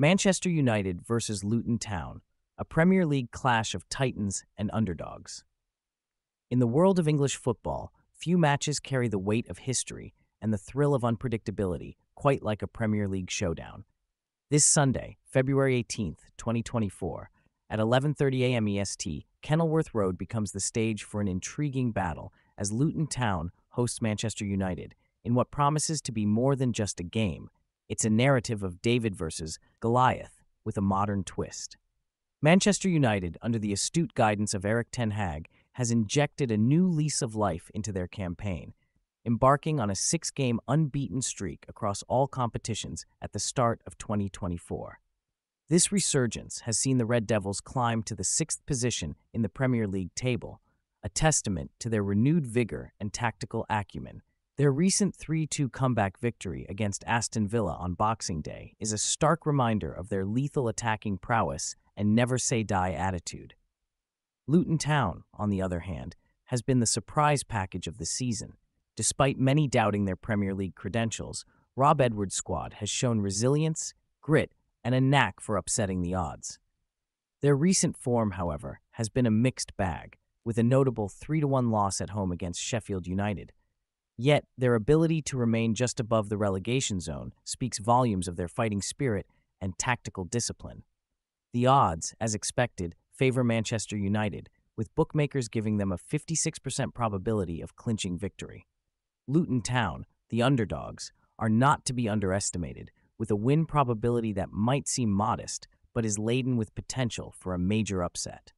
Manchester United versus Luton Town, a Premier League clash of titans and underdogs. In the world of English football, few matches carry the weight of history and the thrill of unpredictability quite like a Premier League showdown. This Sunday, February 18th, 2024, at 11:30 a.m. EST, Kenilworth Road becomes the stage for an intriguing battle as Luton Town hosts Manchester United in what promises to be more than just a game. It's a narrative of David versus Goliath with a modern twist. Manchester United, under the astute guidance of Erik Ten Hag, has injected a new lease of life into their campaign, embarking on a six game unbeaten streak across all competitions at the start of 2024. This resurgence has seen the Red Devils climb to the sixth position in the Premier League table, a testament to their renewed vigor and tactical acumen. Their recent 3 2 comeback victory against Aston Villa on Boxing Day is a stark reminder of their lethal attacking prowess and never say die attitude. Luton Town, on the other hand, has been the surprise package of the season. Despite many doubting their Premier League credentials, Rob Edwards' squad has shown resilience, grit, and a knack for upsetting the odds. Their recent form, however, has been a mixed bag, with a notable 3 1 loss at home against Sheffield United. Yet, their ability to remain just above the relegation zone speaks volumes of their fighting spirit and tactical discipline. The odds, as expected, favor Manchester United, with bookmakers giving them a 56% probability of clinching victory. Luton Town, the underdogs, are not to be underestimated, with a win probability that might seem modest, but is laden with potential for a major upset.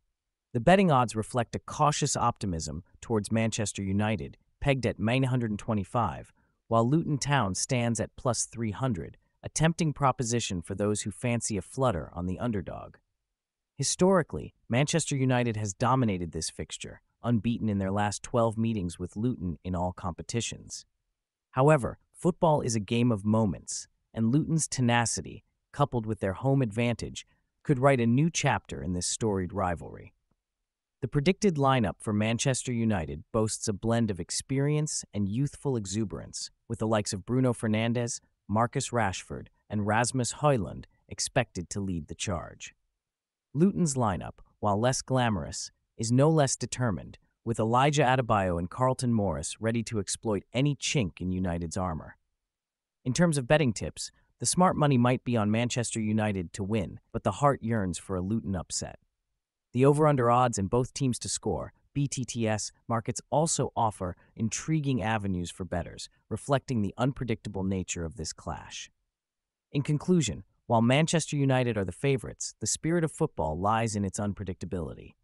The betting odds reflect a cautious optimism towards Manchester United, pegged at 925, while Luton Town stands at plus 300, a tempting proposition for those who fancy a flutter on the underdog. Historically, Manchester United has dominated this fixture, unbeaten in their last 12 meetings with Luton in all competitions. However, football is a game of moments, and Luton's tenacity, coupled with their home advantage, could write a new chapter in this storied rivalry. The predicted lineup for Manchester United boasts a blend of experience and youthful exuberance, with the likes of Bruno Fernandes, Marcus Rashford, and Rasmus Højlund expected to lead the charge. Luton's lineup, while less glamorous, is no less determined, with Elijah Adebayo and Carlton Morris ready to exploit any chink in United's armor. In terms of betting tips, the smart money might be on Manchester United to win, but the heart yearns for a Luton upset. The over under odds in both teams to score, BTTS markets also offer intriguing avenues for bettors, reflecting the unpredictable nature of this clash. In conclusion, while Manchester United are the favorites, the spirit of football lies in its unpredictability.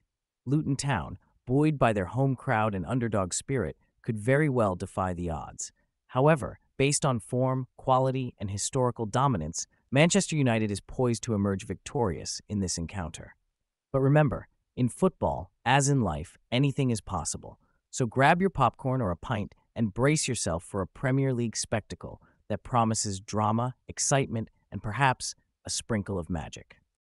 Luton Town, buoyed by their home crowd and underdog spirit, could very well defy the odds. However, Based on form, quality, and historical dominance, Manchester United is poised to emerge victorious in this encounter. But remember, in football, as in life, anything is possible. So grab your popcorn or a pint and brace yourself for a Premier League spectacle that promises drama, excitement, and perhaps a sprinkle of magic.